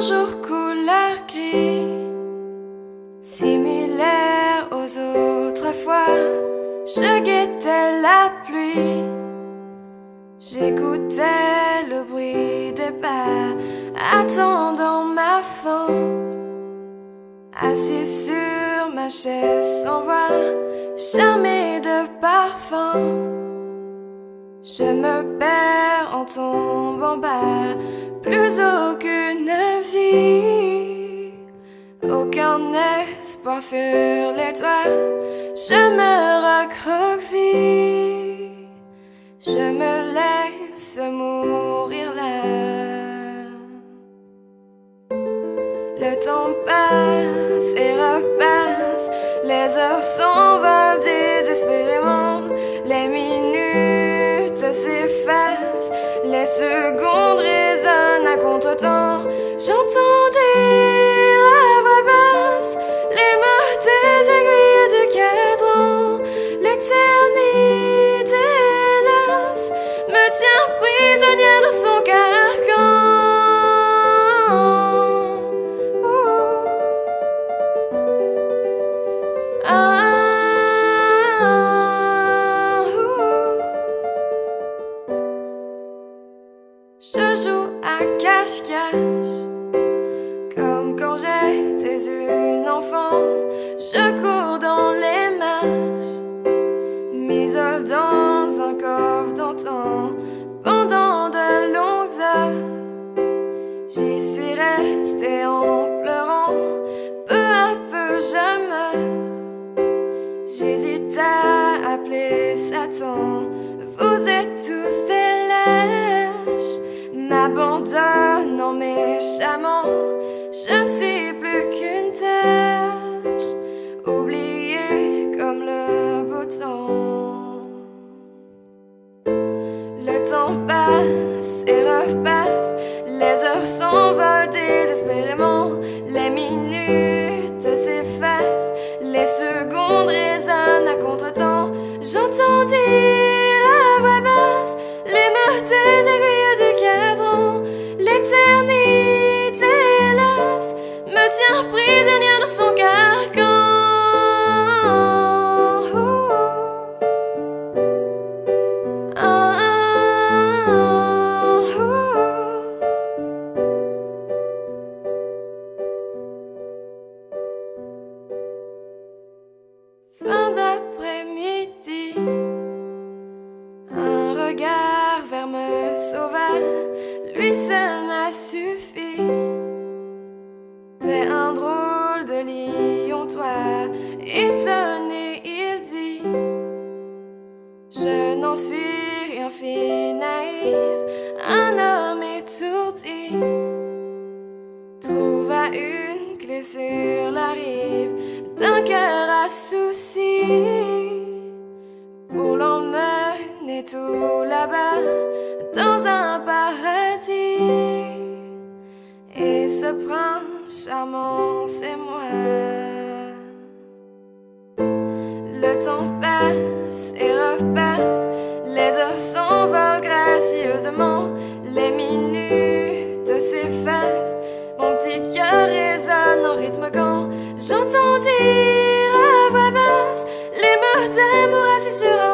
jour couleur gris, similaire aux autres fois. Je guettais la pluie, j'écoutais le bruit des pas, attendant ma fin. Assis sur ma chaise sans voix, charmé de parfum. Je me perds en tombant bas, plus aucune aucun espoir sur les toits. Je me recroqueville, je me laisse mourir là. Le temps passe et repasse, les heures s'envolent désespérément, les minutes s'effacent, les secondes à contre-temps. J'entends dire J'hésite à appeler Satan, vous êtes tous des lâches, m'abandonnant méchamment, je ne suis plus qu'une tâche, oubliée comme le beau temps. Le temps passe et repasse, les heures s'envolent désespérément, J'entendis naïf, un homme étourdi trouva une clé sur la rive d'un cœur à souci pour l'emmener tout là-bas dans un paradis. Et ce prince charmant, c'est moi. Le temps passe amour assis sur un